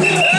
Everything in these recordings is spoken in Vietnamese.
Hey!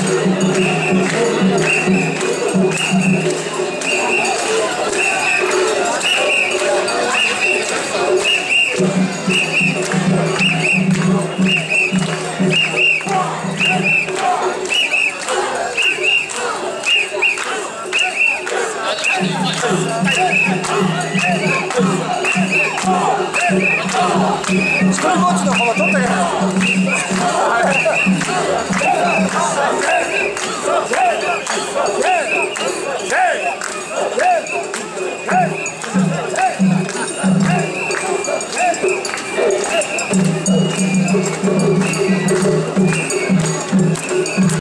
ルコーチの方が取ったけど。